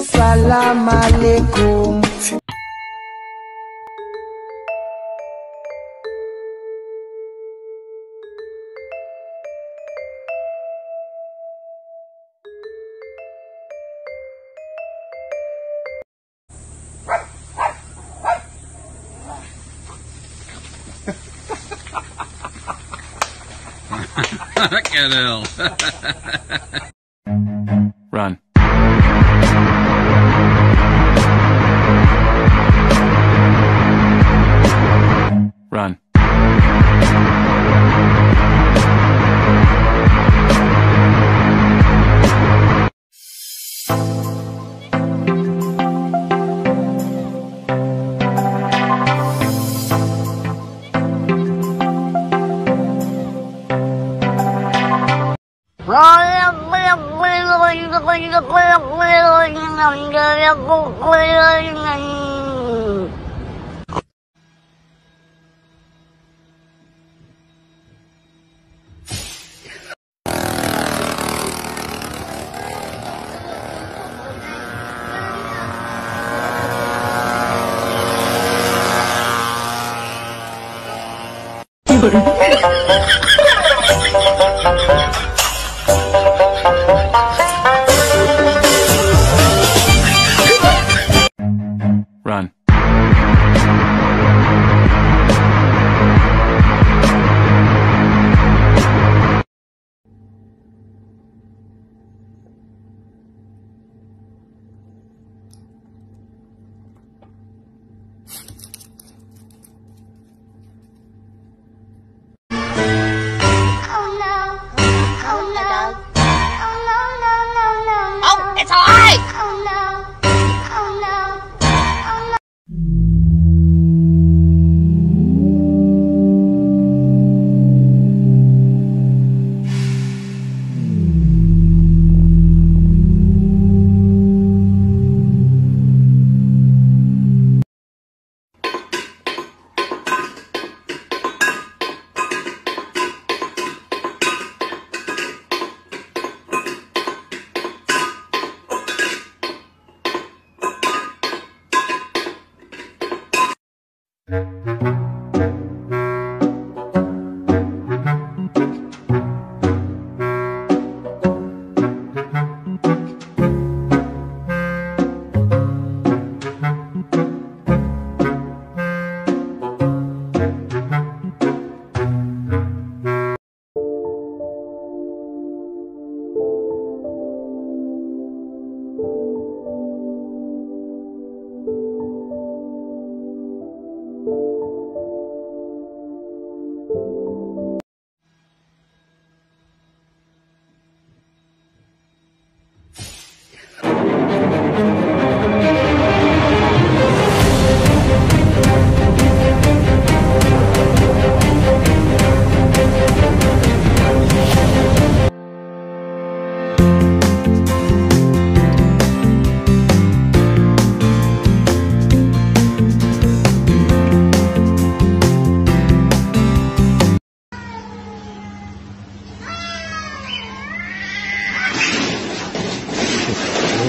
Salam alaikum. Look at Run. Run. Ha ha ha! It's alive! Aduh,